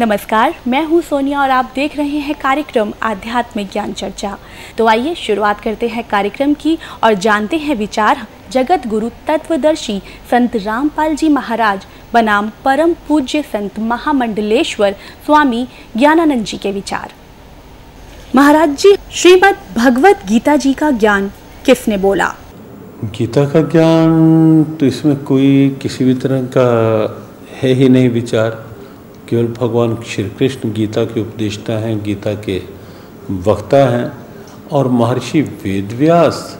नमस्कार, मैं हूँ सोनिया और आप देख रहे हैं कार्यक्रम आध्यात्मिक ज्ञान चर्चा। तो आइए शुरुआत करते हैं कार्यक्रम की और जानते हैं विचार जगत गुरु तत्वदर्शी संत रामपाल जी महाराज, बनाम परम पूज्य संत महामंडलेश्वर स्वामी ज्ञानानंद जी के विचार। महाराज जी, श्रीमद भगवत गीता जी का ज्ञान किसने बोला? गीता का ज्ञान तो इसमें कोई किसी भी तरह का है ही नहीं विचार। केवल भगवान श्री कृष्ण गीता के उपदेष्टा हैं, गीता के वक्ता हैं, और महर्षि वेदव्यास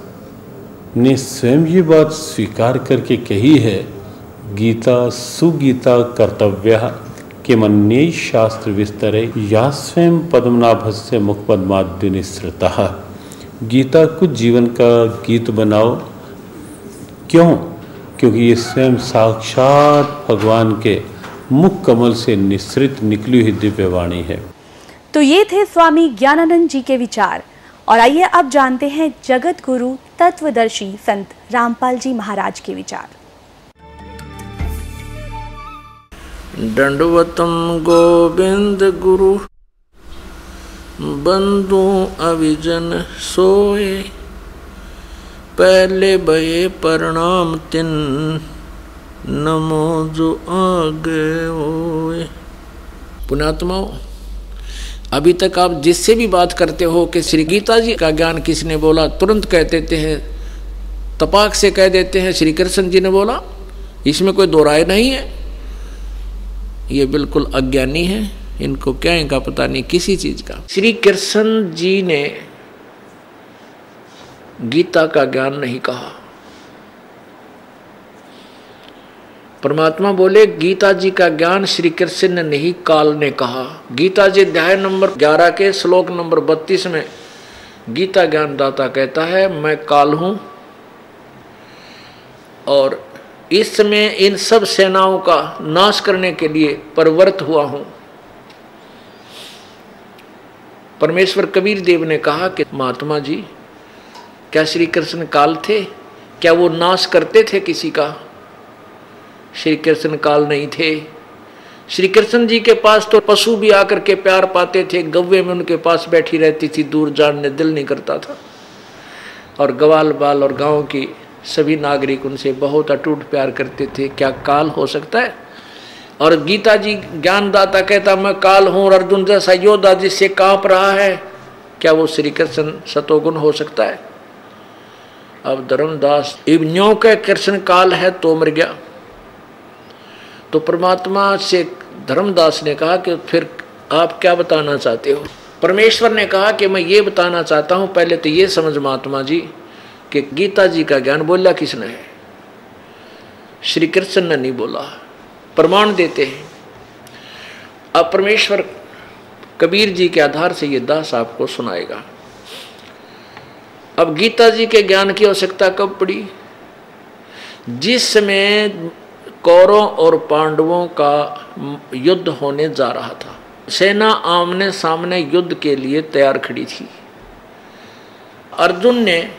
ने स्वयं ये बात स्वीकार करके कही है, गीता सुगीता कर्तव्य के मन्य शास्त्र विस्तर, या स्वयं पद्मनाभस्य मुखपद्माद्य निश्रित गीता को जीवन का गीत बनाओ। क्यों? क्योंकि ये स्वयं साक्षात भगवान के मुख कमल से निश्रित निकली हुई दिव्य वाणी है। तो ये थे स्वामी ज्ञानानंद जी के विचार। और आइए अब जानते हैं जगत गुरु तत्वदर्शी संत रामपाल जी महाराज के विचार। दंडवतम गोविंद गुरु बंधु अविजन सोए पहले भये प्रणाम तिन नमो जो आगे ओए पुणात्माओं अभी तक आप जिससे भी बात करते हो कि श्री गीता जी का ज्ञान किसने बोला, तुरंत कह देते हैं, तपाक से कह देते हैं, श्री कृष्ण जी ने बोला, इसमें कोई दो राय नहीं है। ये बिल्कुल अज्ञानी है, इनको क्या इनका पता नहीं, किसी चीज़ का। श्री कृष्ण जी ने गीता का ज्ञान नहीं कहा। परमात्मा बोले, गीता जी का ज्ञान श्री कृष्ण ने नहीं, काल ने कहा। गीता जी अध्याय नंबर 11 के श्लोक नंबर 32 में गीता ज्ञान दाता कहता है, मैं काल हूँ और इस समय इन सब सेनाओं का नाश करने के लिए परवर्त हुआ हूँ। परमेश्वर कबीर देव ने कहा कि, महात्मा जी, क्या श्री कृष्ण काल थे? क्या वो नाश करते थे किसी का? श्री कृष्ण काल नहीं थे। श्री कृष्ण जी के पास तो पशु भी आकर के प्यार पाते थे, गव्वे में उनके पास बैठी रहती थी, दूर जानने दिल नहीं करता था। और गवाल बाल और गाँव की सभी नागरिक उनसे बहुत अटूट प्यार करते थे, क्या काल हो सकता है? और गीता जी ज्ञानदाता कहता, मैं काल हूँ और अर्जुन जैसा योद्धा जिससे काँप रहा है। क्या वो श्री कृष्ण सतोगुण हो सकता है? अब धर्मदास, इब्न्यों के कृष्ण काल है तो मर गया। तो परमात्मा से धर्मदास ने कहा कि फिर आप क्या बताना चाहते हो? परमेश्वर ने कहा कि मैं ये बताना चाहता हूँ, पहले तो ये समझ महात्मा जी कि गीता जी का ज्ञान बोला किसने? है श्री कृष्ण ने नहीं बोला। प्रमाण देते हैं। अब परमेश्वर कबीर जी के आधार से ये दास आपको सुनाएगा। अब गीता जी के ज्ञान की आवश्यकता कब पड़ी? जिस समय कौरों और पांडवों का युद्ध होने जा रहा था। सेना आमने सामने युद्ध के लिए तैयार खड़ी थी। अर्जुन ने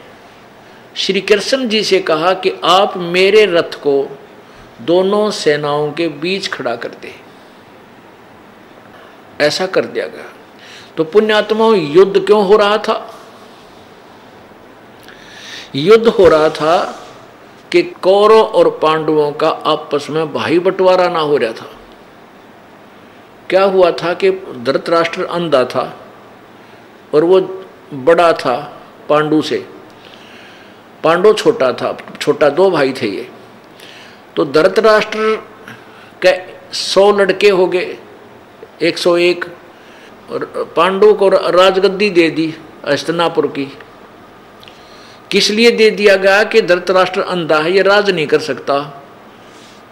श्री कृष्ण जी से कहा कि आप मेरे रथ को दोनों सेनाओं के बीच खड़ा कर दे। ऐसा कर दिया गया। तो पुण्यात्माओं युद्ध क्यों हो रहा था? युद्ध हो रहा था कि कौरव और पांडवों का आपस में भाई बंटवारा ना हो रहा था। क्या हुआ था कि धृतराष्ट्र अंधा था और वो बड़ा था पांडु से। पांडु छोटा था, छोटा दो भाई थे ये। तो धृतराष्ट्र के सौ लड़के हो गए, एक सौ एक, और पांडु को राजगद्दी दे दी अस्तिनापुर की। किस लिए दे दिया गया कि धृतराष्ट्र अंधा है ये राज नहीं कर सकता?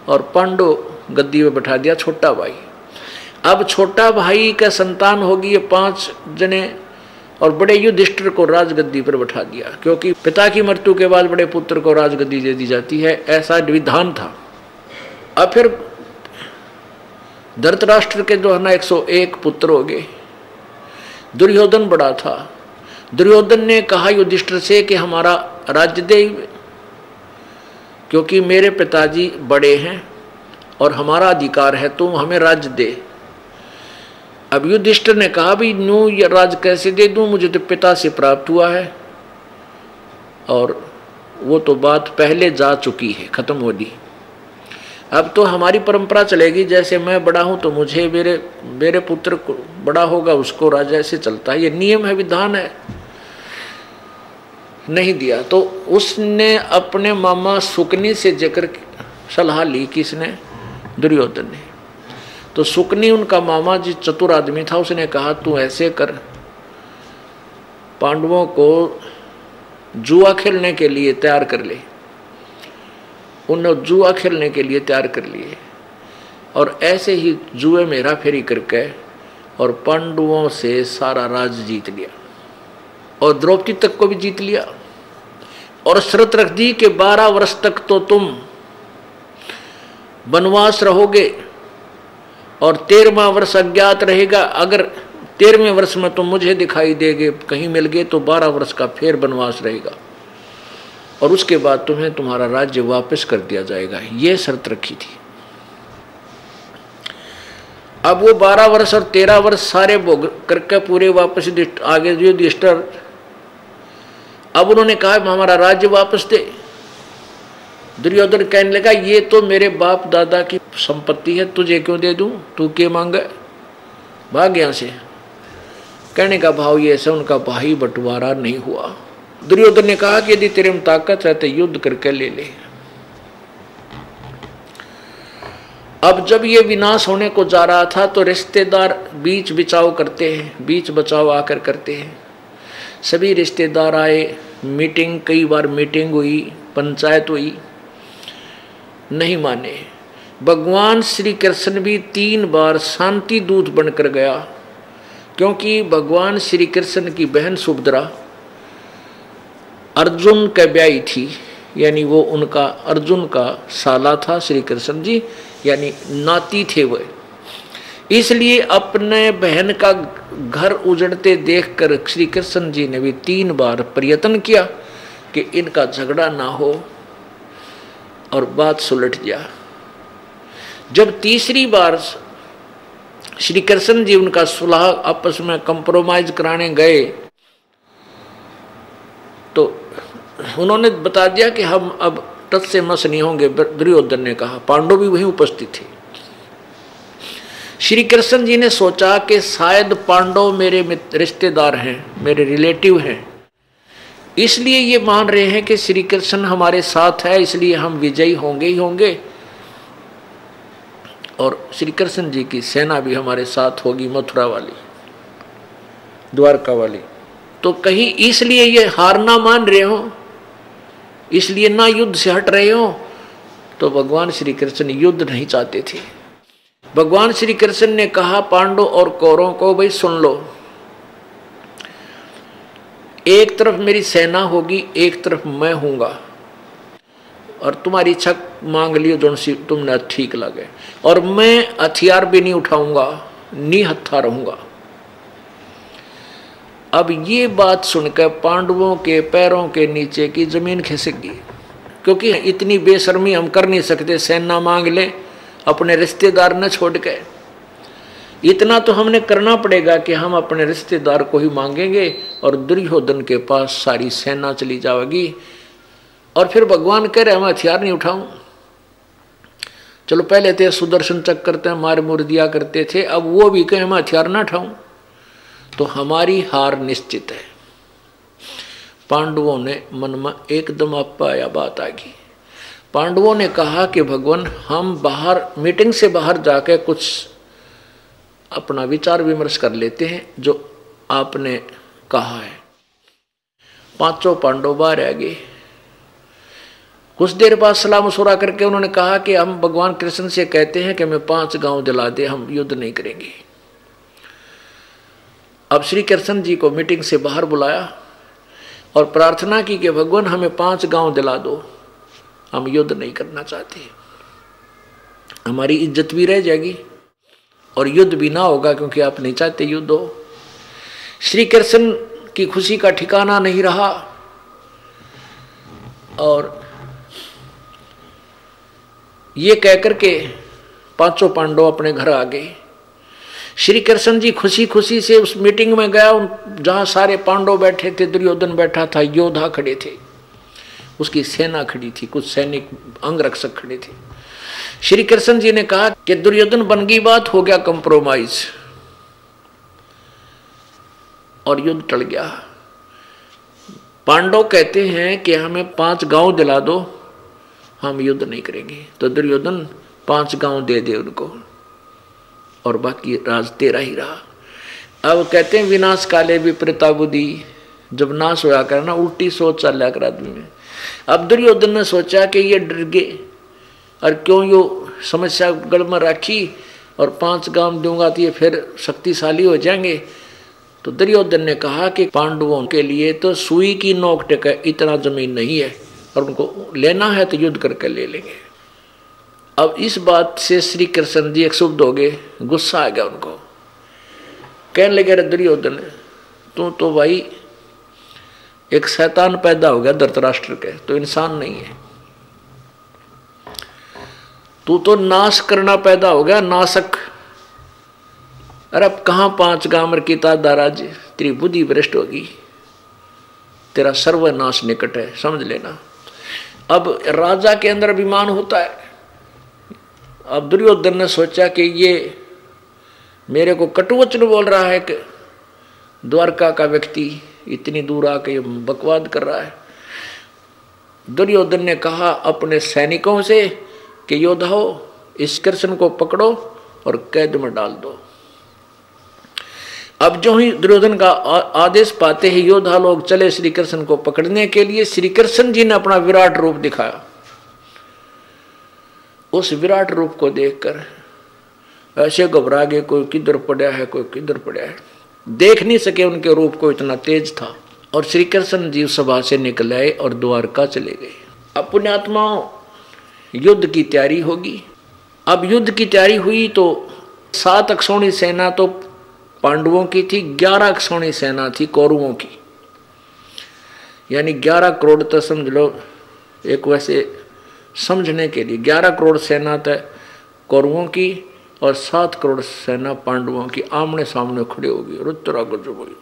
और पांडो गद्दी में बैठा दिया, छोटा भाई। अब छोटा भाई का संतान होगी ये पाँच जने और बड़े युधिष्ठिर को राजगद्दी पर बैठा दिया, क्योंकि पिता की मृत्यु के बाद बड़े पुत्र को राजगद्दी दे दी जाती है, ऐसा विधान था। अब फिर धृतराष्ट्र के जो है ना 101 पुत्र हो गए। दुर्योधन बड़ा था। दुर्योधन ने कहा युधिष्ठिर से कि हमारा राज्य दे, क्योंकि मेरे पिताजी बड़े हैं और हमारा अधिकार है तुम हमें राज्य दे। अब युधिष्ठिर ने कहा भी न्यू ये राज कैसे दे दूँ? मुझे तो पिता से प्राप्त हुआ है। और वो तो बात पहले जा चुकी है, खत्म हो दी अब तो हमारी परंपरा चलेगी, जैसे मैं बड़ा हूँ तो मुझे मेरे मेरे पुत्र को, बड़ा होगा, उसको राजा ऐसे चलता है। ये नियम है, विधान है। नहीं दिया। तो उसने अपने मामा सुकनी से जकर सलाह ली किसने दुर्योधन ने। तो सुकनी उनका मामा जी चतुर आदमी था, उसने कहा, तू ऐसे कर। पांडवों को जुआ खेलने के लिए तैयार कर ले। उन्हें जुआ खेलने के लिए तैयार कर लिए। और ऐसे ही जुए में हेरा फेरी करके और पांडवों से सारा राज जीत लिया और द्रौपदी तक को भी जीत लिया। और शरत रख दी कि बारह वर्ष तक तो तुम वनवास रहोगे और तेरहवा वर्ष अज्ञात रहेगा। अगर तेरहवें वर्ष में तुम मुझे दिखाई देगे, कहीं मिल गए तो बारह वर्ष का फिर वनवास रहेगा। और उसके बाद तुम्हें तुम्हारा राज्य वापस कर दिया जाएगा। ये शर्त रखी थी। अब वो बारह वर्ष और तेरह वर्ष सारे करके पूरे वापस आगे जो युधिष्ठर अब उन्होंने कहा हमारा राज्य वापस दे। दुर्योधन कहने लगा, ये तो मेरे बाप दादा की संपत्ति है, तुझे क्यों दे दूँ? तू के मांग भाग यहाँ से। कहने का भाव ये ऐसा, उनका भाई बंटवारा नहीं हुआ। दुर्योधन ने कहा कि यदि तेरे में ताकत है तो युद्ध करके ले ले। अब जब ये विनाश होने को जा रहा था तो रिश्तेदार बीच बचाव करते हैं, बीच बचाव आकर करते हैं। सभी रिश्तेदार आए मीटिंग कई बार मीटिंग हुई, पंचायत हुई। नहीं माने। भगवान श्री कृष्ण भी तीन बार शांति दूत बनकर गया, क्योंकि भगवान श्री कृष्ण की बहन सुभद्रा अर्जुन का ब्याई थी, यानी वो उनका अर्जुन का साला था श्री कृष्ण जी, यानी नाती थे वह इसलिए अपने बहन का घर उजड़ते देखकर श्री कृष्ण जी ने भी तीन बार प्रयत्न किया कि इनका झगड़ा ना हो और बात सुलट जा। जब तीसरी बार श्री कृष्ण जी उनका सुलह आपस में कंप्रोमाइज कराने गए तो उन्होंने बता दिया कि हम अब तत् से मस नहीं होंगे, दुर्योधन ने कहा। पांडव भी वहीं उपस्थित थे। श्री कृष्ण जी ने सोचा कि शायद पांडव मेरे रिश्तेदार हैं, मेरे रिलेटिव हैं। इसलिए ये मान रहे हैं कि श्री कृष्ण हमारे साथ है, इसलिए हम विजयी होंगे ही होंगे। और श्री कृष्ण जी की सेना भी हमारे साथ होगी, मथुरा वाली, द्वारका वाली। तो कहीं इसलिए ये हार ना मान रहे हो, इसलिए ना युद्ध से हट रहे हो तो भगवान श्री कृष्ण युद्ध नहीं चाहते थे। भगवान श्री कृष्ण ने कहा, पांडव और कौरों को, भाई सुन लो। एक तरफ़ मेरी सेना होगी, एक तरफ़ मैं हूँगा। और तुम्हारी इच्छा मांग लियो, जो तुमने ठीक लगे। और मैं हथियार भी नहीं उठाऊँगा नी हत्था रहूँगा। अब ये बात सुनकर पांडवों के पैरों के नीचे की ज़मीन खिसक गई। क्योंकि इतनी बेशर्मी हम कर नहीं सकते, सेना मांग ले अपने रिश्तेदार न छोड़ के। इतना तो हमने करना पड़ेगा कि हम अपने रिश्तेदार को ही मांगेंगे और दुर्योधन के पास सारी सेना चली जाएगी। और फिर भगवान कह रहे हम हथियार नहीं उठाऊं। चलो पहले थे सुदर्शन चक करते मार मुर दिया करते थे, अब वो भी कहे हम हथियार ना उठाऊं। तो हमारी हार निश्चित है। पांडवों ने मन में एकदम अपाया बात आ गई। पांडवों ने कहा कि भगवान, हम बाहर मीटिंग से बाहर जाकर कुछ अपना विचार विमर्श कर लेते हैं, जो आपने कहा है। पाँचों पांडव बाहर आ गए। कुछ देर बाद सलाह मशुरा करके उन्होंने कहा कि हम भगवान कृष्ण से कहते हैं कि हमें पाँच गाँव दिला दे, हम युद्ध नहीं करेंगे। अब श्री कृष्ण जी को मीटिंग से बाहर बुलाया और प्रार्थना की कि भगवान, हमें पाँच गाँव दिला दो। हम युद्ध नहीं करना चाहते। हमारी इज़्ज़त भी रह जाएगी और युद्ध भी ना होगा क्योंकि आप नहीं चाहते युद्ध हो। श्री कृष्ण की खुशी का ठिकाना नहीं रहा और ये कहकर के पाँचों पांडव अपने घर आ गए। श्री कृष्ण जी खुशी खुशी से उस मीटिंग में गया जहाँ सारे पांडव बैठे थे, दुर्योधन बैठा था, योद्धा खड़े थे। उसकी सेना खड़ी थी, कुछ सैनिक अंगरक्षक खड़े थे। श्री कृष्ण जी ने कहा कि दुर्योधन बन गई बात, हो गया कंप्रोमाइज और युद्ध टल गया। पांडव कहते हैं कि हमें पाँच गाँव दिला दो, हम युद्ध नहीं करेंगे। तो दुर्योधन पाँच गाँव दे दे उनको। और बाकी राज तेरा ही रहा। अब कहते हैं, विनाश काले विपरीता बुद्धि जब नाश होया कर ना उल्टी सोच चल कर आदमी में। अब दुर्योधन ने सोचा कि ये डर गए और क्यों यो समस्या गढ़ में रखी और पाँच गाँव दूँगा तो ये फिर शक्तिशाली हो जाएँगे। तो दुर्योधन ने कहा कि पांडवों के लिए तो सुई की नोक टेक इतना ज़मीन नहीं है और उनको लेना है तो युद्ध करके ले लेंगे। अब इस बात से श्री कृष्ण जी एक शुद्ध हो गए, गुस्सा आ गया उनको। कहने लगे दुर्योधन तू तो भाई एक शैतान पैदा हो गया धरतराष्ट्र के तो इंसान नहीं है। तू तो नाश करना पैदा हो गया, नाशक। अरे अब कहाँ पाँच गामर की दाराज तेरी बुद्धि भ्रष्ट होगी। तेरा सर्वनाश निकट है, समझ लेना। अब राजा के अंदर अभिमान होता है। अब दुर्योधन ने सोचा कि ये मेरे को कटुवचन बोल रहा है कि द्वारका का व्यक्ति इतनी दूर आके ये बकवाद कर रहा है। दुर्योधन ने कहा, अपने सैनिकों से कि योद्धाओ, इस कृष्ण को पकड़ो और कैद में डाल दो। अब जो ही दुर्योधन का आदेश पाते ही, योद्धा लोग चले श्री कृष्ण को पकड़ने के लिए, श्री कृष्ण जी ने अपना विराट रूप दिखाया। उस विराट रूप को देखकर ऐसे घबरा गए, कोई किधर पड़ा है, कोई किधर पड़ा है। देख नहीं सके उनके रूप को इतना तेज था। और श्री कृष्ण जी सभा से निकल आए और द्वारका चले गए। अब पुण्यात्माओं युद्ध की तैयारी होगी। अब युद्ध की तैयारी हुई तो सात अक्षोणी सेना तो पांडवों की थी, ग्यारह सोनी सेना थी कौरवों की। यानी ग्यारह करोड़ तो समझ लो, एक वैसे समझने के लिए, ग्यारह करोड़ सेना तो कौरवों की और सात करोड़ सेना पांडवों की आमने सामने खड़े होगी रुद्रा गजब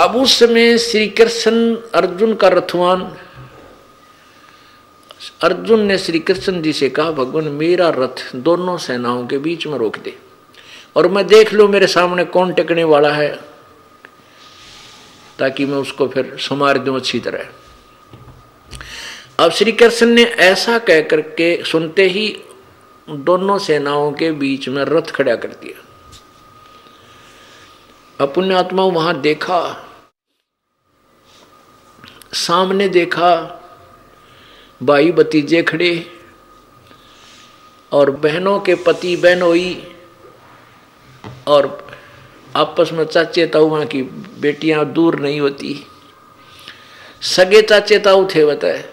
अब उस समय श्री कृष्ण अर्जुन का रथवान, अर्जुन ने श्री कृष्ण जी से कहा, भगवान, मेरा रथ दोनों सेनाओं के बीच में रोक दे और मैं देख लू मेरे सामने कौन टेकने वाला है, ताकि मैं उसको फिर संवार दूँ अच्छी तरह। अब श्री कृष्ण ने ऐसा कह करके सुनते ही दोनों सेनाओं के बीच में रथ खड़ा कर दिया। अपुण्य आत्मा वहाँ देखा, सामने देखा, भाई भतीजे खड़े और बहनों के पति बहनोई और आपस में चाचे ताऊ की बेटियाँ दूर नहीं होती। सगे चाचे ताऊ थे बताए।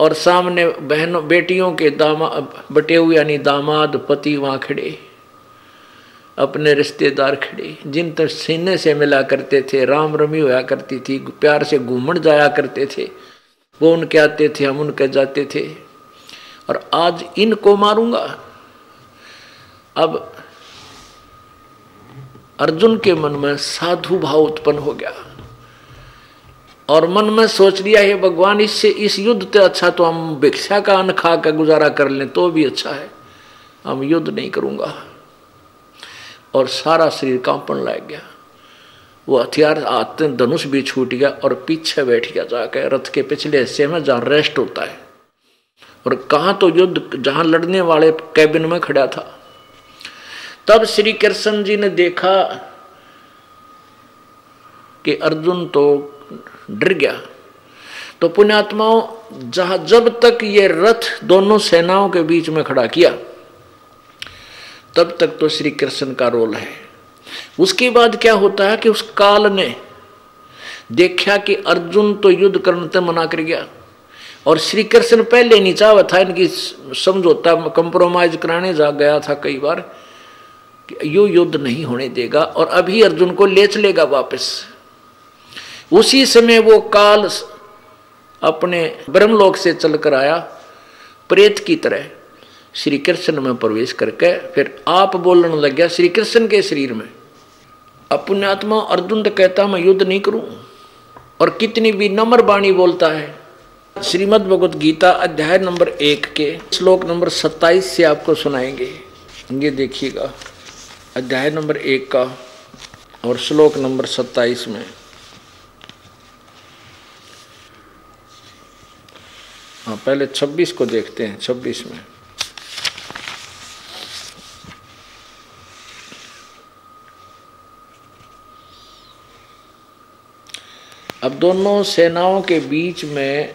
और सामने बहनों, बेटियों के दामा, बटे हुए यानी दामाद, पति वहाँ खड़े, अपने रिश्तेदार खड़े, जिन तक सीने से मिला करते थे राम रमी होया करती थी, प्यार से घूमन जाया करते थे, वो उनके आते थे, हम उनके जाते थे। और आज इनको मारूँगा। अब अर्जुन के मन में साधु भाव उत्पन्न हो गया। और मन में सोच लिया, है भगवान, इससे इस युद्ध से अच्छा तो हम भिक्षा का अन्न खा कर गुजारा कर लें तो भी अच्छा है। हम युद्ध नहीं करूँगा। और सारा शरीर कांपन लग गया। वो हथियार आते धनुष भी छूट गया और पीछे बैठ गया जाकर रथ के पिछले हिस्से में जहाँ रेस्ट होता है। और कहा तो युद्ध, जहाँ लड़ने वाले कैबिन में खड़ा था। तब श्री कृष्ण जी ने देखा कि अर्जुन तो डर गया। तो पुण्यात्माओं, जहाँ जब तक ये रथ दोनों सेनाओं के बीच में खड़ा किया, तब तक तो श्री कृष्ण का रोल है। उसके बाद क्या होता है कि उस काल ने देखा कि अर्जुन तो युद्ध करने मना कर गया। और श्री कृष्ण पहले नहीं चाहता था, इनकी समझौता कंप्रोमाइज कराने जा गया था कई बार यु युद्ध नहीं होने देगा और अभी अर्जुन को ले चलेगा वापस। उसी समय वो काल अपने ब्रह्मलोक से चलकर आया, प्रेत की तरह। श्री कृष्ण में प्रवेश करके फिर आप बोलने लग गया श्री कृष्ण के शरीर में। अपुण्यात्मा अर्जुन तो कहता, मैं युद्ध नहीं करूँ। और कितनी भी नम्र बाणी बोलता है। श्रीमद भगवत गीता अध्याय नंबर एक के श्लोक नंबर सत्ताईस से आपको सुनाएँगे। ये देखिएगा, अध्याय नंबर एक का और श्लोक नंबर सत्ताईस में। हाँ पहले छब्बीस को देखते हैं, छब्बीस में। अब दोनों सेनाओं के बीच में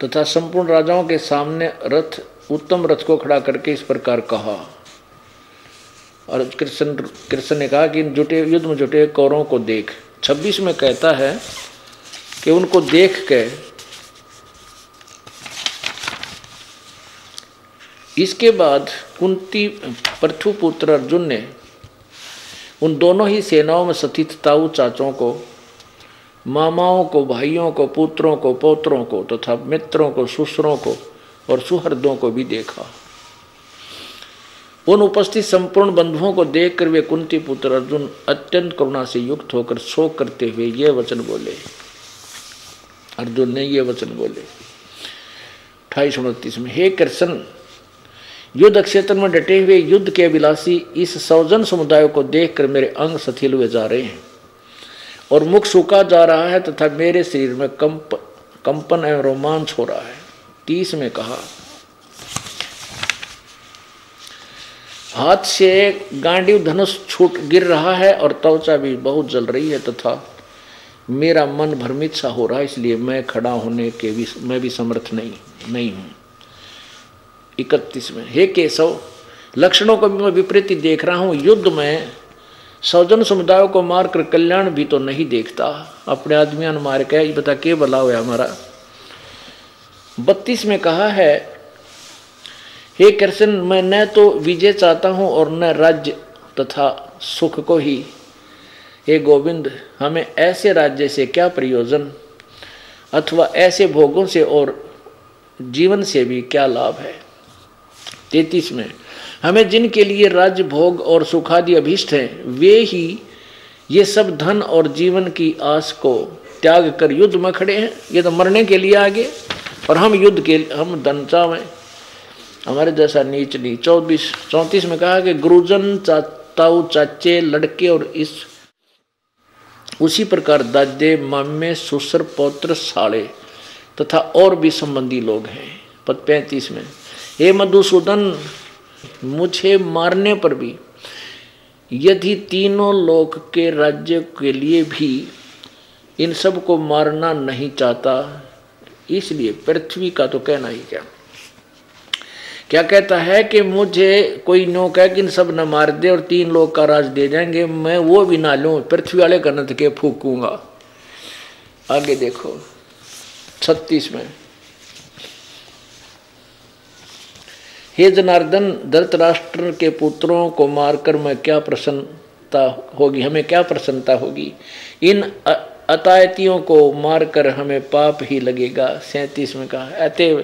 तथा संपूर्ण राजाओं के सामने रथ, उत्तम रथ को खड़ा करके इस प्रकार कहा। और कृष्ण कृष्ण ने कहा कि इन जुटे, युद्ध में जुटे कौरों को देख। छब्बीस में कहता है कि उनको देख के इसके बाद कुंती, पृथु पुत्र अर्जुन ने उन दोनों ही सेनाओं में सतीत ताऊ चाचों को, मामाओं को, भाइयों को, पुत्रों को, पौत्रों को तथा तो मित्रों को, सुसरों को और सुहृदों को भी देखा। उन उपस्थित संपूर्ण बंधुओं को देखकर वे कुंती पुत्र अर्जुन अत्यंत करुणा से युक्त होकर शोक करते हुए ये वचन बोले। अर्जुन ने ये वचन बोले। अठाईस उनतीस में, हे कृष्ण युद्ध क्षेत्र में डटे हुए युद्ध के अभिलाषी इस सौजन समुदाय को देखकर मेरे अंग सथिल हुए जा रहे हैं और मुख सूखा जा रहा है तथा मेरे शरीर में कंप, कंपन एवं रोमांच हो रहा है। तीस में कहा, हाथ से गांडी धनुष छूट गिर रहा है और त्वचा भी बहुत जल रही है तथा मेरा मन भ्रमित सा हो रहा है, इसलिए मैं खड़ा होने के भी, मैं भी समर्थ नहीं नहीं हूँ। इकतीस में, हे केशव, लक्षणों को मैं विपरीत देख रहा हूँ। युद्ध में सौजन समुदायों को मारकर कल्याण भी तो नहीं देखता। अपने आदमियों ने मार के बता, के बला हुआ हमारा? बत्तीस में कहा है, हे कृष्ण, मैं न तो विजय चाहता हूँ और न राज्य तथा सुख को ही। हे गोविंद, हमें ऐसे राज्य से क्या प्रयोजन? अथवा ऐसे भोगों से और जीवन से भी क्या लाभ है? तैतीस में, हमें जिनके लिए राज्य भोग और सुखादि अभिष्ट हैं, वे ही ये सब धन और जीवन की आस को त्याग कर युद्ध में खड़े हैं। ये तो मरने के लिए आगे, और हम युद्ध के हम धन चावें हमारे जैसा नीच नहीं चौबीस, चौंतीस में कहा कि गुरुजन चाताऊ चाचे लड़के और इस, उसी प्रकार दादे, मामे, सुसर, पौत्र साड़े तथा और भी संबंधी लोग हैं। पद पैंतीस में हे मधुसूदन, मुझे मारने पर भी, यदि तीनों लोक के राज्य के लिए भी इन सबको मारना नहीं चाहता, इसलिए पृथ्वी का तो कहना ही क्या? क्या कहता है कि मुझे कोई नो कह कि इन सब न मार दे और तीन लोग का राज दे जाएँगे, मैं वो भी ना लूँ, पृथ्वी वाले का के फूकूँगा। आगे देखो, छत्तीस में। हे जनार्दन धृतराष्ट्र के पुत्रों को मारकर मैं क्या प्रसन्नता होगी? हमें क्या प्रसन्नता होगी? इन अतायतियों को मारकर हमें पाप ही लगेगा, सैंतीस में कहा। अतः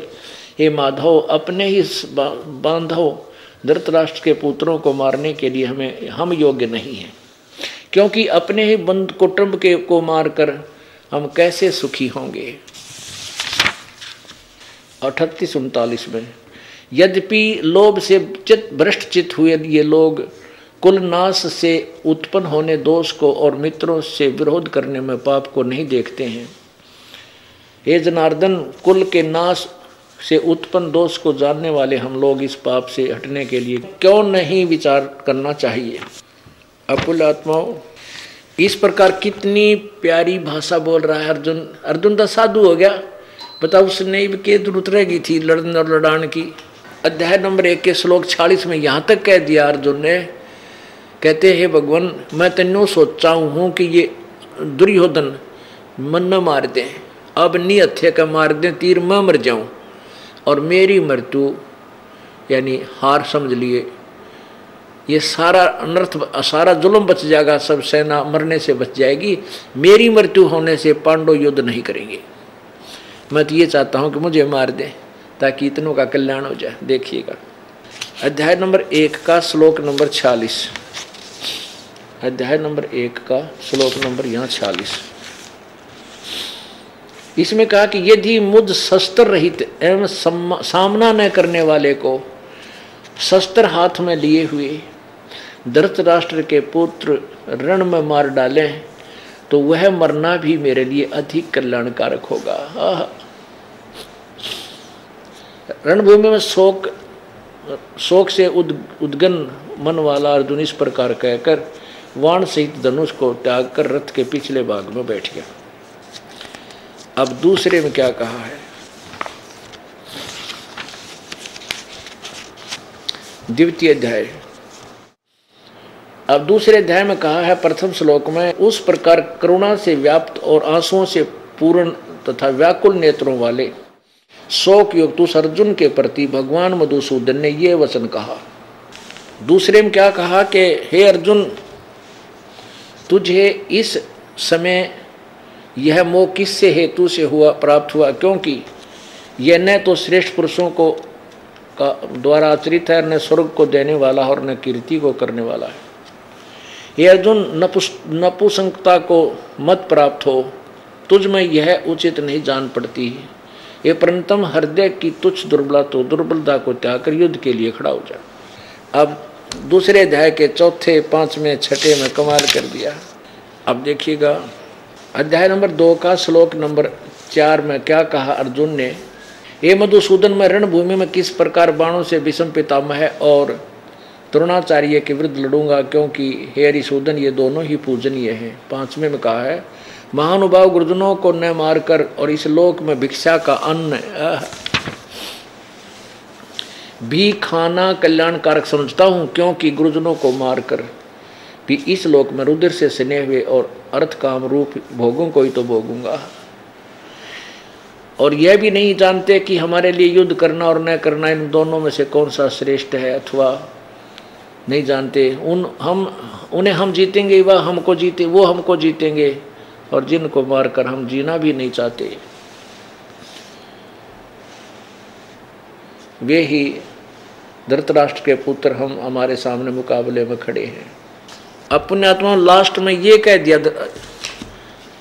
हे माधव, अपने ही बांधव धृतराष्ट्र के पुत्रों को मारने के लिए हमें, हम योग्य नहीं हैं। क्योंकि अपने ही बंद, कुटुंब के, को मारकर हम कैसे सुखी होंगे? अठतीस, उनतालीस में। यद्यपि लोभ से चित भ्रष्ट चित हुए ये लोग कुलनाश से उत्पन्न होने दोष को और मित्रों से विरोध करने में पाप को नहीं देखते हैं। हे जनार्दन, कुल के नाश से उत्पन्न दोष को जानने वाले हम लोग इस पाप से हटने के लिए क्यों नहीं विचार करना चाहिए? अकुल आत्माओं, इस प्रकार कितनी प्यारी भाषा बोल रहा है अर्जुन। अर्जुन तो साधु हो गया, बताओ उसने भी के ज़रूरत रहेगी थी लड़न और लड़ान की। अध्याय नंबर एक के श्लोक छियालीस में यहाँ तक कह दिया अर्जुन ने, कहते हैं भगवान, मैं तेनों सोचा हूँ कि ये दुर्योधन मन न मार दें। अब नी हथे का मार दें, तीर मैं मर जाऊँ। और मेरी मृत्यु, यानी हार समझ लिए। ये सारा अनर्थ, सारा जुल्म बच जाएगा, सब सेना मरने से बच जाएगी। मेरी मृत्यु होने से पांडव युद्ध नहीं करेंगे। मैं तो ये चाहता हूँ कि मुझे मार दें। ताकि इतनों का कल्याण हो जाए। देखिएगा। अध्याय नंबर एक का श्लोक नंबर छियालीस अध्याय नंबर एक का श्लोक नंबर यहाँ छियालीस इसमें कहा कि यदि मुझ शस्त्र रहित एवं सामना न करने वाले को शस्त्र हाथ में लिए हुए धृतराष्ट्र के पुत्र रण में मार डालें तो वह मरना भी मेरे लिए अधिक कल्याणकारक होगा। रणभूमि में शोक शोक से उद, उद्गन मन वाला अर्जुन इस प्रकार कहकर वाण सहित धनुष को त्याग कर रथ के पिछले भाग में बैठ गया। अब दूसरे में क्या कहा है? द्वितीय अध्याय। अब दूसरे अध्याय में कहा है प्रथम श्लोक में उस प्रकार करुणा से व्याप्त और आंसुओं से पूर्ण तथा व्याकुल नेत्रों वाले शोक युक्त उस अर्जुन के प्रति भगवान मधुसूदन ने यह वचन कहा। दूसरे में क्या कहा कि, हे अर्जुन, तुझे इस समय यह मोह किससे हेतु से हुआ, प्राप्त हुआ? क्योंकि यह न तो श्रेष्ठ पुरुषों को का द्वारा आचरित है न स्वर्ग को देने वाला और न कीर्ति को करने वाला है। ये अर्जुन, नपुस नपुसंकता को मत प्राप्त हो। तुझ में यह उचित नहीं जान पड़ती। ये परंतम हृदय की तुच्छ दुर्बला तो दुर्बलता को त्याग कर युद्ध के लिए खड़ा हो जा। अब दूसरे अध्याय के चौथे, पाँचवें, छठे में कमाल कर दिया। अब देखिएगा, अध्याय नंबर दो का श्लोक नंबर चार में क्या कहा अर्जुन ने ये मधुसूदन, में रणभूमि में किस प्रकार बाणों से विषम पितामह और द्रोणाचार्य के विरुद्ध लड़ूँगा? क्योंकि हे हरिशोधन ये दोनों ही पूजनीय हैं। पाँचवें में कहा है महानुभाव गुरुजनों को न मारकर और इस लोक में भिक्षा का अन्न भी खाना कल्याणकारक समझता हूँ, क्योंकि गुरुजनों को मारकर भी इस लोक में रुद्र से सने हुए और अर्थ काम रूप भोगों को ही तो भोगूँगा। और यह भी नहीं जानते कि हमारे लिए युद्ध करना और न करना इन दोनों में से कौन सा श्रेष्ठ है अथवा नहीं जानते। उन हम, उन्हें हम जीतेंगे, वह हमको जीते, वो हमको जीतेंगे। और जिनको मारकर हम जीना भी नहीं चाहते। वे ही धृतराष्ट्र के पुत्र हम हमारे सामने मुकाबले में खड़े हैं। अपने आत्मा लास्ट में ये कह दिया,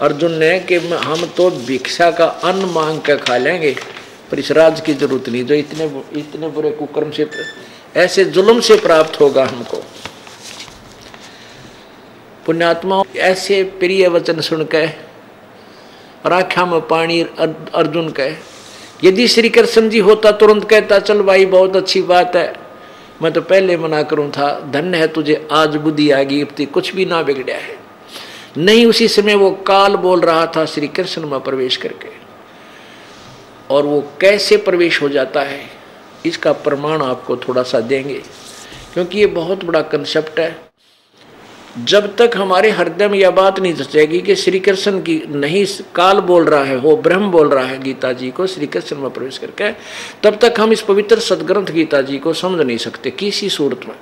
अर्जुन ने कि हम तो भिक्षा का अन्न मांग कर खा लेंगे, पर इस राज की ज़रूरत नहीं। जो इतने इतने बुरे कुकर्म से ऐसे जुल्म से प्राप्त होगा हमको। पुण्यात्मा, ऐसे प्रिय वचन सुनकर राख्या में पानी अर्जुन कहे यदि श्री कृष्ण जी होता, तुरंत कहता, चल भाई, बहुत अच्छी बात है। मैं तो पहले मना करूँ था, धन्य है तुझे, आज बुद्धि आ गई कुछ भी ना बिगड़ा है। नहीं, उसी समय वो काल बोल रहा था श्री कृष्ण में प्रवेश करके। और वो कैसे प्रवेश हो जाता है, इसका प्रमाण आपको थोड़ा सा देंगे, क्योंकि ये बहुत बड़ा कंसेप्ट है। जब तक हमारे हृदय में यह बात नहीं धसेगी कि श्री कृष्ण की नहीं, काल बोल रहा है, वो ब्रह्म बोल रहा है गीता जी को श्री कृष्ण में प्रवेश करके, तब तक हम इस पवित्र सदग्रंथ गीता जी को समझ नहीं सकते, किसी सूरत में।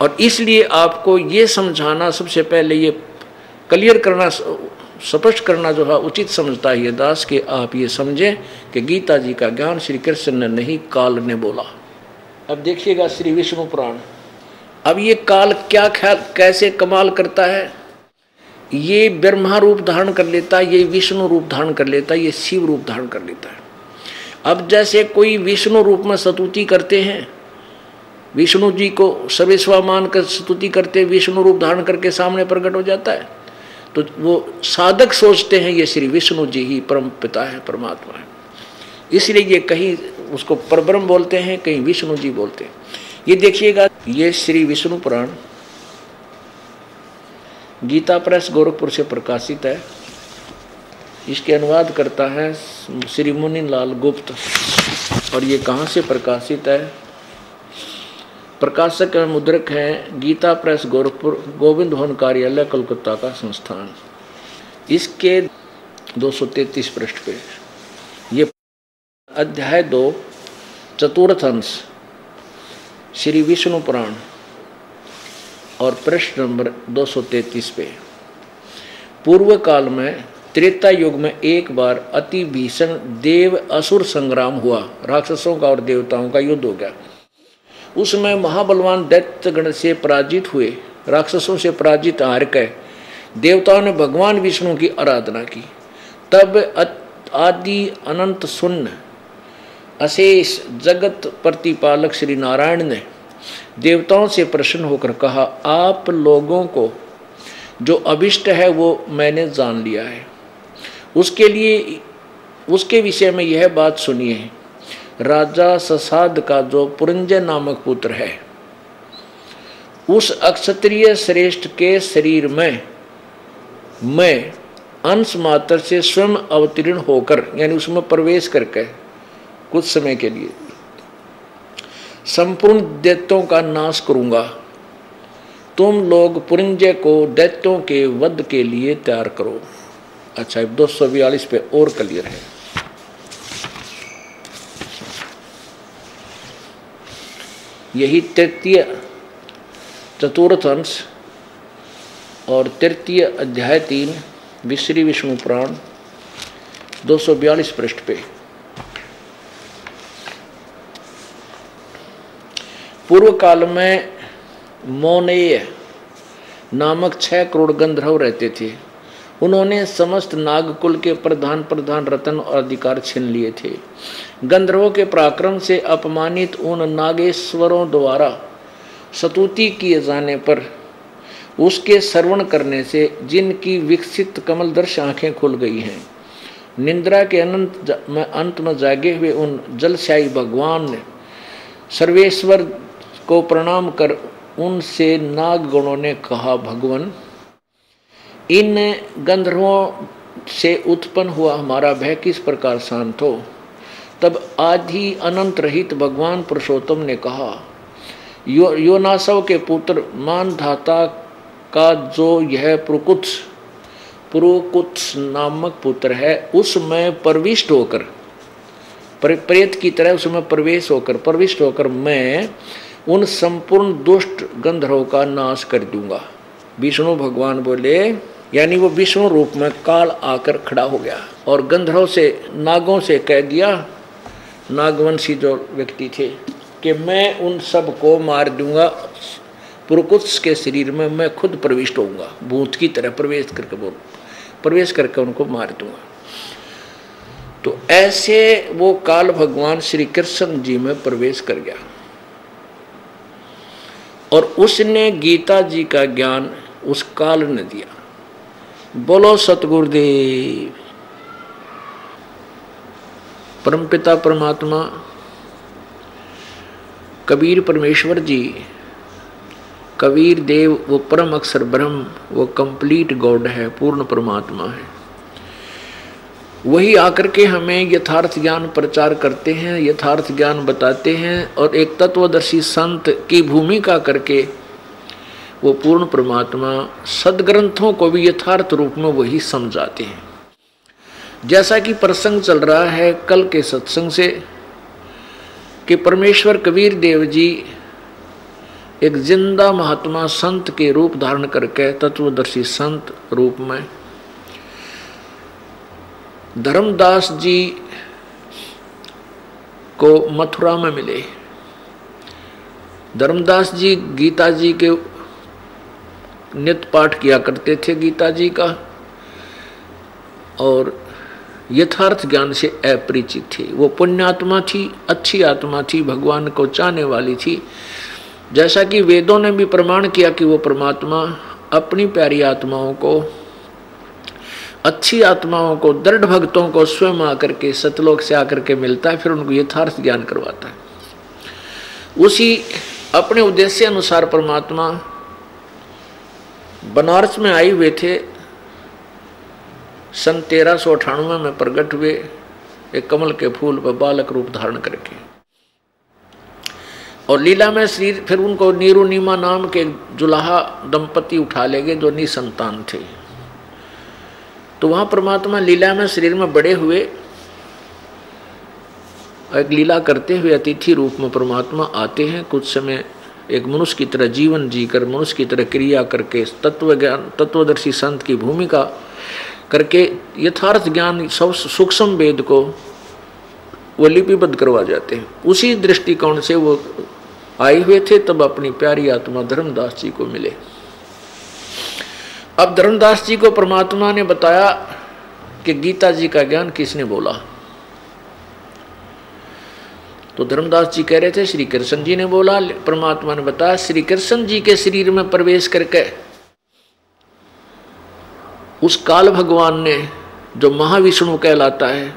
और इसलिए आपको ये समझाना सबसे पहले, ये क्लियर करना, स्पष्ट करना जो है, उचित समझता है दास कि आप ये समझें कि गीता जी का ज्ञान श्री कृष्ण ने नहीं, काल ने बोला। अब देखिएगा श्री विष्णु पुराण। अब ये काल क्या ख्याल, कैसे कमाल करता है? ये ब्रह्मा रूप धारण कर लेता है, ये विष्णु रूप धारण कर लेता है, ये शिव रूप धारण कर लेता है। अब जैसे कोई विष्णु रूप में स्तुति करते हैं, विष्णु जी को सर्वेस्वा मान कर स्तुति करते विष्णु रूप धारण करके सामने प्रकट हो जाता है तो वो साधक सोचते हैं, ये श्री विष्णु जी ही परम पिता है, परमात्मा है। इसलिए ये कहीं उसको परब्रह्म बोलते हैं, कहीं विष्णु जी बोलते हैं। ये देखिएगा, ये श्री विष्णु पुराण गीता प्रेस गोरखपुर से प्रकाशित है। इसके अनुवाद करता है श्री मुनि लाल गुप्त और ये कहाँ से प्रकाशित है? प्रकाशक एवं मुद्रक हैं गीता प्रेस गोरखपुर, गोविंद भवन कार्यालय कोलकाता का संस्थान। इसके 233 पृष्ठ पे। ये अध्याय दो, चतुर्थ अंश। श्री विष्णु पुराण और प्रश्न नंबर 233 पे। पूर्व काल में, त्रेता युग में एक बार अति भीषण देव असुर संग्राम हुआ। राक्षसों का और देवताओं का युद्ध हो गया। उसमें महाबलवान दैत्य गण से पराजित हुए, राक्षसों से पराजित हार के देवताओं ने भगवान विष्णु की आराधना की। तब आदि अनंत सुन्न अशेष जगत प्रतिपालक श्री नारायण ने देवताओं से प्रसन्न होकर कहा, आप लोगों को जो अभिष्ट है वो मैंने जान लिया है। उसके लिए, उसके विषय में यह बात सुनिए, राजा ससाद का जो पुरंजय नामक पुत्र है, उस अक्षत्रिय श्रेष्ठ के शरीर में मैं अंश मात्र से स्वयं अवतीर्ण होकर, यानी उसमें प्रवेश करके कुछ समय के लिए। संपूर्ण दैत्यों का नाश करूँगा। तुम लोग पुरंजय को दैत्यों के वध के लिए तैयार करो। अच्छा दो सौ बयालीस पे और क्लियर है। यही तृतीय, चतुर्थ अंश और तृतीय अध्याय तीन, विश्री विष्णु पुराण, दो सौ बयालीस पृष्ठ पे। पूर्व काल में मोनेय नामक छह करोड़ गंधर्व रहते थे। उन्होंने समस्त नागकुल के प्रधान प्रधान रतन और अधिकार छीन लिए थे। गंधर्वों के पराक्रम से अपमानित उन नागेश्वरों द्वारा सतुति किए जाने पर उसके श्रवण करने से जिनकी विकसित कमलदर्श आँखें खुल गई हैं, निंद्रा के अनंत में अंत में जागे हुए उन जलशाही भगवान ने सर्वेश्वर को प्रणाम कर उनसे नाग गणों ने कहा, भगवान, इन गंधर्वों से उत्पन्न हुआ हमारा भय किस प्रकार शांत हो? तब आधि अनंत रहित भगवान पुरुषोत्तम ने कहा, यो, योनासव के पुत्र मान धाता का जो यह प्रकुत्स, पुरुकुत्स नामक पुत्र है उसमें प्रविष्ट होकर प्रेत की तरह उसमें प्रवेश होकर, प्रविष्ट होकर मैं उन संपूर्ण दुष्ट गंधर्वों का नाश कर दूँगा। विष्णु भगवान बोले, यानी वो विष्णु रूप में काल आकर खड़ा हो गया और गंधर्व से, नागों से कह दिया, नागवंशी जो व्यक्ति थे, कि मैं उन सबको मार दूँगा, पुरुकुत्स के शरीर में मैं खुद प्रविष्ट होऊँगा, भूत की तरह प्रवेश करके बोल प्रवेश करके उनको मार दूँगा। तो ऐसे वो काल भगवान श्री कृष्ण जी में प्रवेश कर गया। और उसने गीता जी का ज्ञान उस काल ने दिया। बोलो सतगुरुदेव। परमपिता, परमात्मा, कबीर परमेश्वर जी, कबीर देव वो परम अक्षर ब्रह्म, वो कंप्लीट गॉड है, पूर्ण परमात्मा है। वही आकर के हमें यथार्थ ज्ञान प्रचार करते हैं, यथार्थ ज्ञान बताते हैं और एक तत्वदर्शी संत की भूमिका करके वो पूर्ण परमात्मा सदग्रंथों को भी यथार्थ रूप में वही समझाते हैं। जैसा कि प्रसंग चल रहा है कल के सत्संग से कि परमेश्वर कबीर देव जी एक ज़िंदा महात्मा संत के रूप धारण करके तत्वदर्शी संत रूप में धर्मदास जी को मथुरा में मिले। धर्मदास जी गीता जी के नित्य पाठ किया करते थे गीता जी का, और यथार्थ ज्ञान से अपरिचित थी। वो पुण्यात्मा थी, अच्छी आत्मा थी, भगवान को चाहने वाली थी। जैसा कि वेदों ने भी प्रमाण किया कि वो परमात्मा अपनी प्यारी आत्माओं को अच्छी आत्माओं को, दृढ़ भक्तों को स्वयं आकर के, सतलोक से आकर के मिलता है, फिर उनको यथार्थ ज्ञान करवाता है। उसी अपने उद्देश्य अनुसार परमात्मा बनारस में आए हुए थे। सन तेरह सौ अठानवे में प्रकट हुए एक कमल के फूल पर बालक रूप धारण करके। और लीला में श्री, फिर उनको नीरू नीमा नाम के जुलाहा दंपति उठा ले गए, जो निसंतान थे। तो वहाँ परमात्मा लीला में शरीर में बड़े हुए एक लीला करते हुए अतिथि रूप में परमात्मा आते हैं। कुछ समय एक मनुष्य की तरह जीवन जीकर, मनुष्य की तरह क्रिया करके, तत्व ज्ञान, तत्वदर्शी संत की भूमिका करके यथार्थ ज्ञान सब सूक्ष्म वेद को वो लिपिबद्ध करवा जाते हैं। उसी दृष्टिकोण से वो आए हुए थे, तब अपनी प्यारी आत्मा धर्मदास जी को मिले। अब धर्मदास जी को परमात्मा ने बताया कि गीता जी का ज्ञान किसने बोला? तो धर्मदास जी कह रहे थे, श्री कृष्ण जी ने बोला, परमात्मा ने बताया, श्री कृष्ण जी के शरीर में प्रवेश करके उस काल भगवान ने जो महाविष्णु कहलाता है,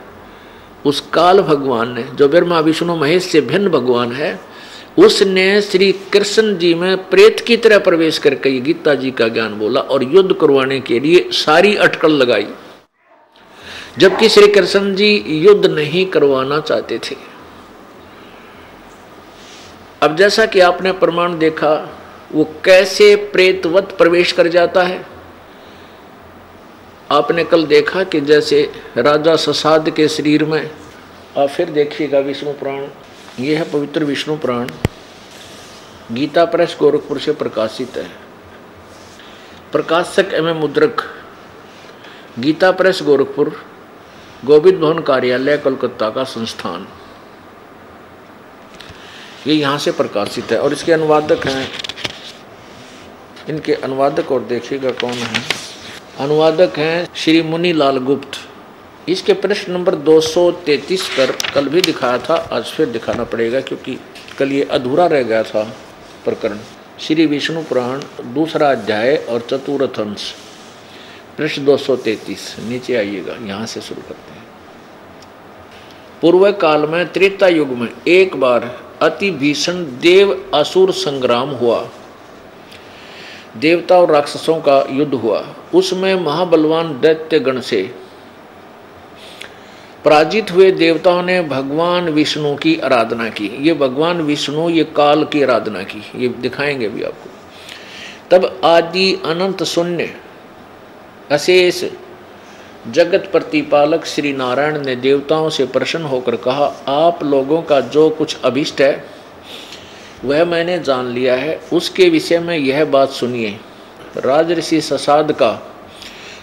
उस काल भगवान ने, जो ब्रह्मा, विष्णु, महेश से भिन्न भगवान है उसने श्री कृष्ण जी में प्रेत की तरह प्रवेश करके ये गीता जी का ज्ञान बोला और युद्ध करवाने के लिए सारी अटकल लगाई। जबकि श्री कृष्ण जी युद्ध नहीं करवाना चाहते थे। अब जैसा कि आपने प्रमाण देखा, वो कैसे प्रेतवत प्रवेश कर जाता है? आपने कल देखा कि जैसे राजा ससाद के शरीर में और फिर देखिएगा विष्णु पुराण। ये है पवित्र विष्णु पुराण। गीता प्रेस गोरखपुर से प्रकाशित है। प्रकाशक एवं मुद्रक। गीता प्रेस गोरखपुर, गोविंद भवन कार्यालय, कोलकाता का संस्थान। ये यहाँ से प्रकाशित है और इसके अनुवादक हैं। इनके अनुवादक और देखिएगा कौन है। अनुवादक हैं श्री मुनि लाल गुप्त। इसके प्रश्न नंबर 233 पर कल भी दिखाया था, आज फिर दिखाना पड़ेगा क्योंकि कल ये अधूरा रह गया था प्रकरण। श्री विष्णु पुराण, दूसरा अध्याय और चतुर्थ अंश। पृष्ठ 233 नीचे आइएगा, यहाँ से शुरू करते हैं। पूर्व काल में, त्रेता युग में एक बार अति भीषण देव असुर संग्राम हुआ। देवता और राक्षसों का युद्ध हुआ। उसमें महाबलवान दैत्य गण से पराजित हुए देवताओं ने भगवान विष्णु की आराधना की। ये भगवान विष्णु, ये काल की आराधना की। ये दिखाएँगे भी आपको। तब आदि अनंत शून्य, अशेष जगत प्रतिपालक श्री नारायण ने देवताओं से प्रसन्न होकर कहा, आप लोगों का जो कुछ अभिष्ट है, वह मैंने जान लिया है। उसके विषय में यह बात सुनिए। राजऋषि ससाद का,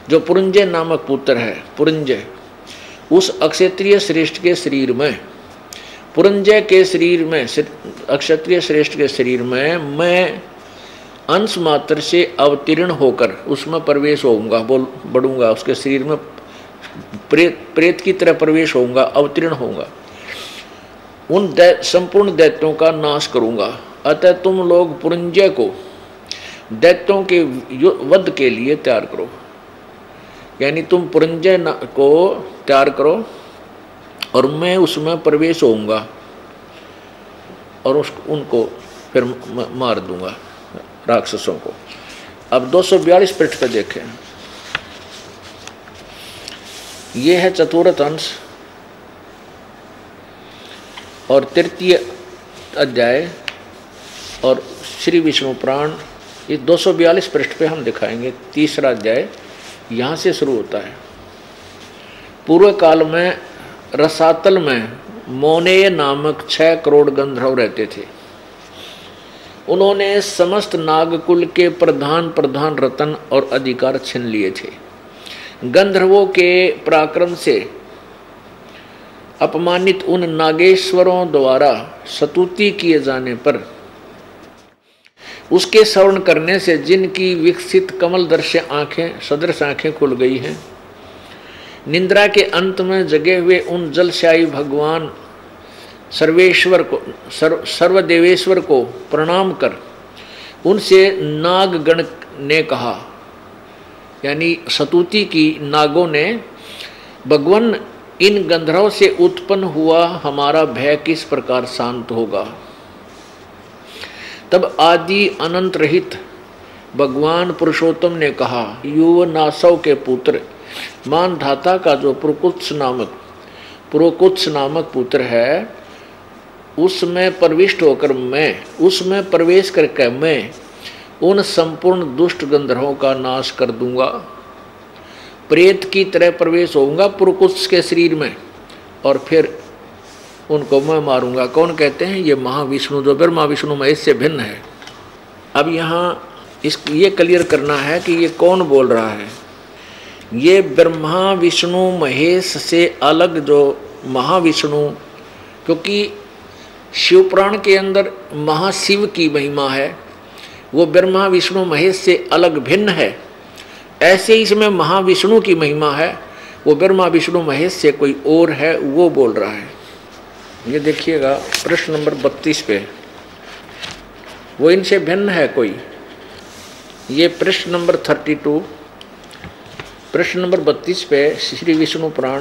जो पुरंजय नामक पुत्र है, पुरंजय उस अक्षत्रिय श्रेष्ठ के शरीर में पुरंजय के शरीर में अक्षत्रिय श्रेष्ठ के शरीर में मैं अंश मात्र से अवतीर्ण होकर उसमें प्रवेश होऊँगा बोल बढ़ूँगा उसके शरीर में प्रेत प्रेत की तरह प्रवेश होऊँगा अवतीर्ण होऊँगा। उन दै, संपूर्ण दैत्यों का नाश करूँगा। अतः तुम लोग पुरंजय को दैत्यों के वध के लिए तैयार करो। यानी तुम पुरंजय को तैयार करो और मैं उसमें प्रवेश होऊँगा और उस, उनको फिर मार दूँगा राक्षसों को। अब 242 पृष्ठ पर देखें। ये है चतुर्थ अंश और तृतीय अध्याय और श्री विष्णु पुराण। ये 242 पृष्ठ पे हम दिखाएँगे। तीसरा अध्याय यहाँ से शुरू होता है। पूर्व काल में रसातल में मोने नामक छह करोड़ गंधर्व रहते थे। उन्होंने समस्त नागकुल के प्रधान प्रधान रतन और अधिकार छीन लिए थे। गंधर्वों के पराक्रम से अपमानित उन नागेश्वरों द्वारा सतुति किए जाने पर, उसके श्रवण करने से जिनकी विकसित कमल दर्श आँखें, सदृश आँखें खुल गई हैं निंद्रा के अंत में जगे हुए उन जलशाही भगवान सर्वेश्वर को सर्व सर्वदेवेश्वर को प्रणाम कर, उनसे नागगण ने कहा, यानी सतुति की नागों ने, भगवान, इन गंधर्व से उत्पन्न हुआ हमारा भय किस प्रकार शांत होगा? तब आदि अनंत रहित भगवान पुरुषोत्तम ने कहा युव नासव के पुत्र मान धाता का जो पुरकुत्स नामक, पुरोकुत्स नामक पुत्र है, उसमें प्रविष्ट होकर मैं, उसमें प्रवेश करके मैं उन संपूर्ण दुष्ट गंधर्वों का नाश कर दूँगा। प्रेत की तरह प्रवेश होऊँगा पुरुकुत्स के शरीर में और फिर उनको मैं मारूँगा। कौन कहते हैं? ये महाविष्णु, जो ब्रह्मा विष्णु महेश से भिन्न है। अब यहाँ इस ये क्लियर करना है कि ये कौन बोल रहा है? ये ब्रह्मा विष्णु महेश से अलग जो महाविष्णु, क्योंकि शिवपुराण के अंदर महाशिव की महिमा है, वो ब्रह्मा विष्णु महेश से अलग भिन्न है। ऐसे ही इसमें महाविष्णु की महिमा है, वो ब्रह्मा विष्णु महेश से कोई और है, वो बोल रहा है। ये देखिएगा, प्रश्न नंबर बत्तीस पे। वो इनसे भिन्न है कोई? ये प्रश्न नंबर थर्टी टू। प्रश्न नंबर बत्तीस पे श्री विष्णु पुराण,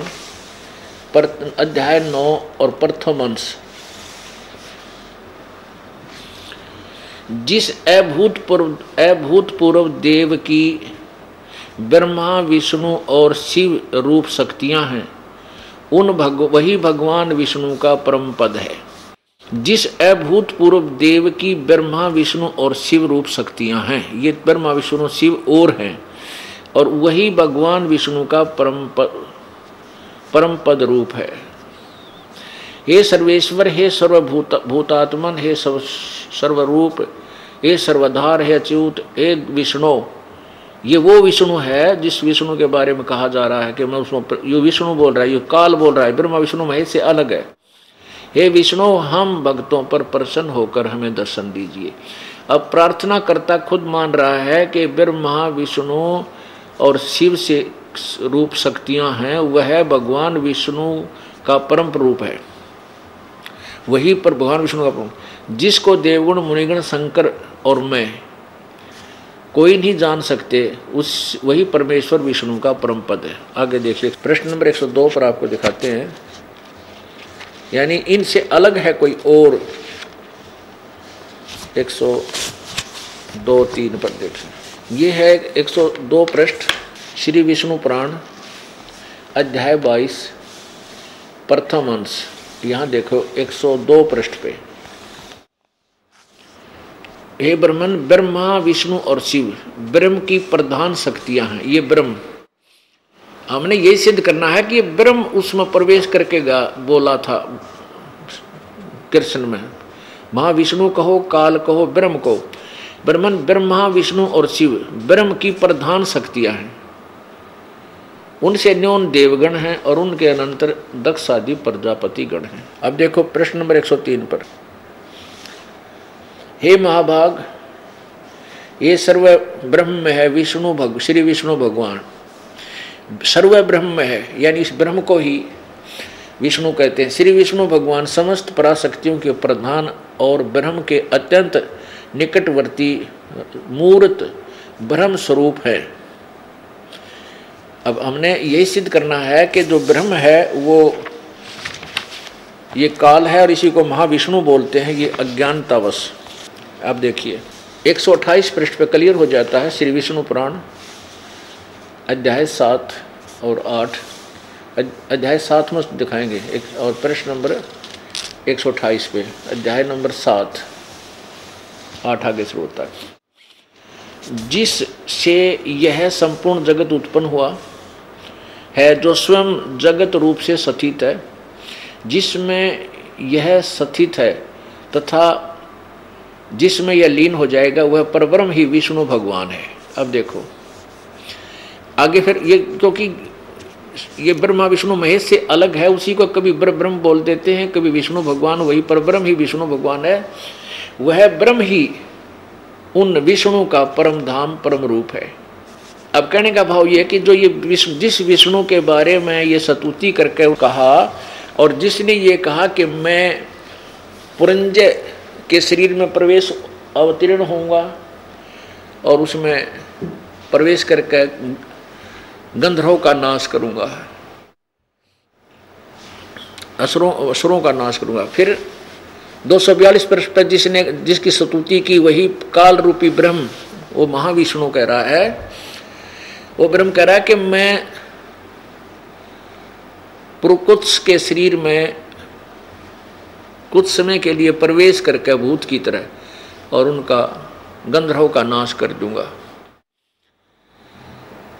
पर अध्याय नौ और प्रथम अंश। जिस अभूतपूर्व अभूतपूर्व देव की ब्रह्मा, विष्णु और शिव रूप शक्तियाँ हैं, उन भग, वही भगवान विष्णु का परम पद है। जिस अभूतपूर्व देव की ब्रह्मा, विष्णु और शिव रूप शक्तियाँ हैं, ये ब्रह्मा, विष्णु, शिव और हैं। और वही भगवान विष्णु का परम परम पद रूप है। हे सर्वेश्वर, हे सर्वभूत, भूतात्मन, हे सर्व, सर्वरूप, हे सर्वधार, हे अच्युत, हे विष्णु, ये वो विष्णु है जिस विष्णु के बारे में कहा जा रहा है कि मैं उसमें ये विष्णु बोल रहा है, ये काल बोल रहा है, ब्रह्मा विष्णु महेश से अलग है। हे विष्णु, हम भक्तों पर प्रसन्न होकर हमें दर्शन दीजिए। अब प्रार्थना करता खुद मान रहा है कि ब्रह्मा विष्णु और शिव से रूप शक्तियाँ हैं, वह भगवान विष्णु का परम रूप है। वही पर भगवान विष्णु का जिसको देवगुण, मुनिगण, शंकर और मैं कोई नहीं जान सकते, उस वही परमेश्वर विष्णु का परम पद है। आगे देखिए, प्रश्न नंबर 102 पर आपको दिखाते हैं। यानी इनसे अलग है कोई और? 102 तीन पर देखें ये है 102 पृष्ठ श्री विष्णु पुराण, अध्याय 22 प्रथम अंश। यहाँ देखो 102 पृष्ठ पे। हे ब्रह्मन, ब्रह्मा, विष्णु और शिव, ब्रह्म की प्रधान शक्तियाँ हैं। ये ब्रह्म। हमने ये सिद्ध करना है कि ब्रह्म उसमें प्रवेश करके गा, बोला था, कृष्ण में। महाविष्णु कहो, काल कहो, ब्रह्म को ब्रह्मन ब्रह्मा, विष्णु और शिव ब्रह्म की प्रधान शक्तियाँ हैं। उनसे न्यून देवगण हैं और उनके अनंतर दक्ष आदि प्रजापति गण हैं। अब देखो प्रश्न नंबर 103 पर। हे महाभाग, ये सर्व ब्रह्म है विष्णु भग, श्री विष्णु भगवान। सर्व ब्रह्म है, यानी इस ब्रह्म को ही विष्णु कहते हैं। श्री विष्णु भगवान समस्त पराशक्तियों के प्रधान और ब्रह्म के अत्यंत निकटवर्ती मूर्त ब्रह्म स्वरूप है। अब हमने यही सिद्ध करना है कि जो ब्रह्म है, वो ये काल है और इसी को महाविष्णु बोलते हैं, ये अज्ञानतावश। आप देखिए 128 पृष्ठ पे क्लियर हो जाता है श्री विष्णु पुराण, अध्याय सात और आठ। अध्याय सात में दिखाएँगे, एक और प्रश्न नंबर 128 पे, अध्याय नंबर सात। आठ आगे से होता है। जिस से यह संपूर्ण जगत उत्पन्न हुआ है, जो स्वयं जगत रूप से स्थित है, जिसमें यह स्थित है तथा जिसमें यह लीन हो जाएगा, वह परब्रह्म ही विष्णु भगवान है। अब देखो, आगे फिर ये, क्योंकि ये ब्रह्मा विष्णु महेश से अलग है, उसी को कभी ब्रह्म बोल देते हैं, कभी विष्णु भगवान, वही परब्रह्म ही विष्णु भगवान है। वह ब्रह्म ही उन विष्णु का परम धाम, परम रूप है। अब कहने का भाव यह कि जो ये विष्णु, जिस विष्णु के बारे में ये सतुति करके कहा, और जिसने ये कहा कि मैं पुरंजय के शरीर में प्रवेश अवतीर्ण होऊँगा, और उसमें प्रवेश करके गंधर्वों का नाश करूँगा, असुरों असुरों का नाश करूँगा। फिर दो सौ बयालीस वर्ष पर जिसने, जिसकी स्तुति की, वही काल रूपी ब्रह्म, वो महाविष्णु कह रहा है। वो ब्रह्म कह रहा है कि मैं पुरुकुत्स के शरीर में कुछ समय के लिए प्रवेश करके भूत की तरह और उनका गंधर्व का नाश कर दूँगा।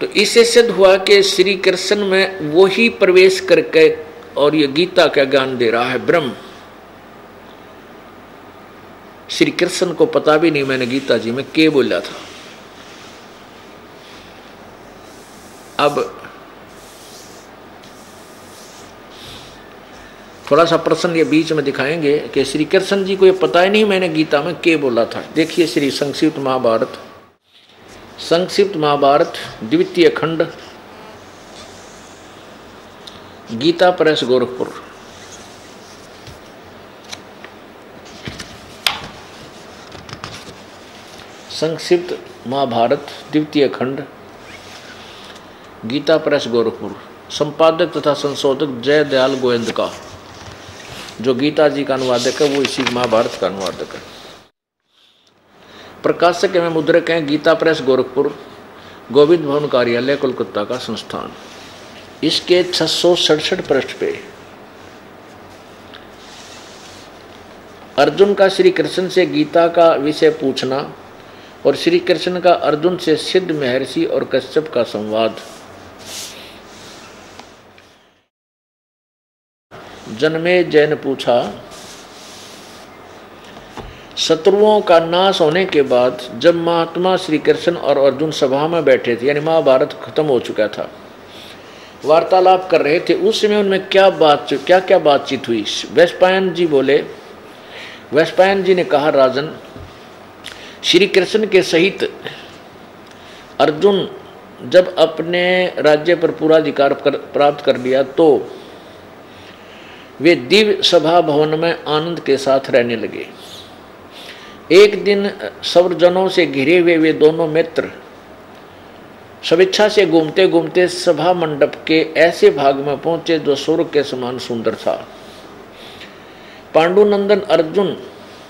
तो इससे सिद्ध हुआ कि श्री कृष्ण में वो ही प्रवेश करके और ये गीता का ज्ञान दे रहा है ब्रह्म। श्री कृष्ण को पता भी नहीं मैंने गीता जी में के बोला था। अब थोड़ा सा प्रश्न ये बीच में दिखाएँगे कि श्री कृष्ण जी को ये पता ही नहीं मैंने गीता में के बोला था। देखिए श्री संक्षिप्त महाभारत। संक्षिप्त महाभारत, द्वितीय खंड। गीता प्रेस गोरखपुर। संक्षिप्त महाभारत, द्वितीय खंड, गीता प्रेस गोरखपुर, संपादक तथा संशोधक जय दयाल गोविंद का, जो गीता जी का अनुवादक है, वो इसी महाभारत का अनुवादक है। प्रकाशक एवं मुद्रक हैं गीता प्रेस गोरखपुर, गोविंद भवन कार्यालय, कोलकाता का संस्थान। इसके छह सौ सड़सठ पृष्ठ पे अर्जुन का श्री कृष्ण से गीता का विषय पूछना और श्री कृष्ण का अर्जुन से सिद्ध महर्षि और कश्यप का संवाद। जन्मे जैन पूछा, शत्रुओं का नाश होने के बाद जब महात्मा श्री कृष्ण और अर्जुन सभा में बैठे थे, यानी महाभारत खत्म हो चुका था, वार्तालाप कर रहे थे, उस समय उनमें क्या बात क्या क्या बातचीत हुई? वैश्पायन जी बोले वैश्पायन जी ने कहा, राजन श्री कृष्ण के सहित अर्जुन जब अपने राज्य पर पूरा अधिकार प्राप्त कर लिया तो वे दिव्य सभा भवन में आनंद के साथ रहने लगे। एक दिन सवर्जनों से घिरे हुए वे दोनों मित्र स्वेच्छा से घूमते घूमते सभा मंडप के ऐसे भाग में पहुँचे जो स्वर्ग के समान सुंदर था। पांडुनंदन अर्जुन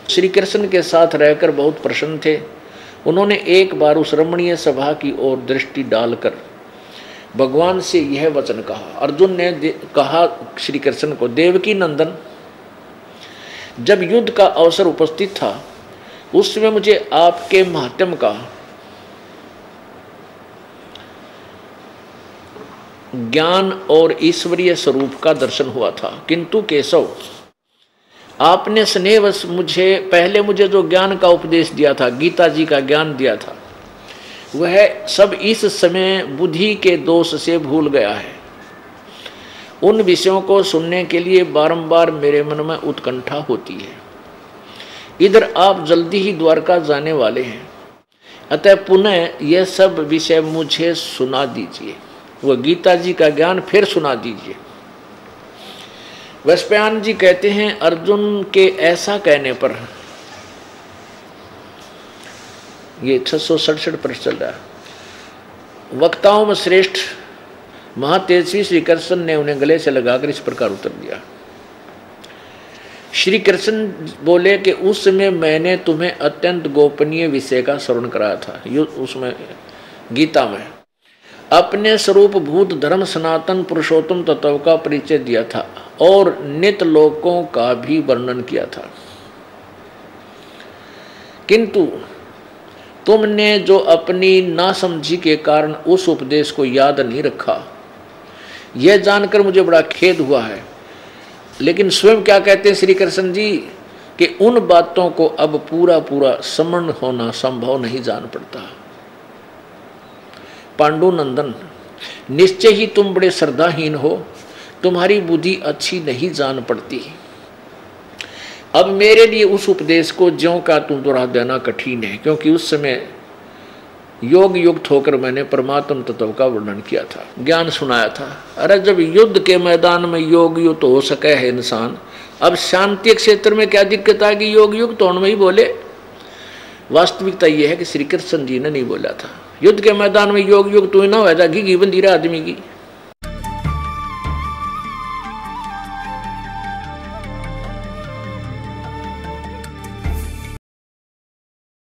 श्री कृष्ण के साथ रहकर बहुत प्रसन्न थे। उन्होंने एक बार उस रमणीय सभा की ओर दृष्टि डालकर भगवान से यह वचन कहा, अर्जुन ने कहा श्री कृष्ण को, देवकी नंदन, जब युद्ध का अवसर उपस्थित था उस समय मुझे आपके महात्म का ज्ञान और ईश्वरीय स्वरूप का दर्शन हुआ था। किंतु केशव आपने स्नेहवश मुझे, पहले मुझे जो ज्ञान का उपदेश दिया था, गीता जी का ज्ञान दिया था, वह सब इस समय बुद्धि के दोष से भूल गया है। उन विषयों को सुनने के लिए बारंबार मेरे मन में उत्कंठा होती है। इधर आप जल्दी ही द्वारका जाने वाले हैं। अतः पुनः यह सब विषय मुझे सुना दीजिए। वह गीता जी का ज्ञान फिर सुना दीजिए। वस्पयान जी कहते हैं, अर्जुन के ऐसा कहने पर ये छह सौ सड़सठ पृष्ठ चल रहा वक्ताओं में श्रेष्ठ महातेजस्वी श्री कृष्ण ने उन्हें गले से लगाकर इस प्रकार उत्तर दिया। श्री कृष्ण बोले कि उस समय मैंने तुम्हें अत्यंत गोपनीय विषय का श्रवण कराया था उसमें, गीता में। अपने स्वरूप भूत धर्म सनातन पुरुषोत्तम तत्व का परिचय दिया था। और नित लोकों का भी वर्णन किया था। किंतु तुमने जो अपनी नासमझी के कारण उस उपदेश को याद नहीं रखा, यह जानकर मुझे बड़ा खेद हुआ है। लेकिन स्वयं क्या कहते हैं श्री कृष्ण जी, कि उन बातों को अब पूरा पूरा समर्ण होना संभव नहीं जान पड़ता। पांडुनंदन, निश्चय ही तुम बड़े श्रद्धाहीन हो तुम्हारी बुद्धि अच्छी नहीं जान पड़ती। अब मेरे लिए उस उपदेश को ज्यों का तुम दोहरा देना कठिन है, क्योंकि उस समय योग युक्त होकर मैंने परमात्म तत्व का वर्णन किया था, ज्ञान सुनाया था। अरे जब युद्ध के मैदान में योग युक्त हो सके है इंसान, अब शांति क्षेत्र में क्या दिक्कत आ गई योग युक्त होने में ही बोले। वास्तविकता यह है कि श्री कृष्ण जी ने नहीं बोला था। युद्ध के मैदान में योग युक्त हुई ना हो जाएगी घी बंदी आदमी की।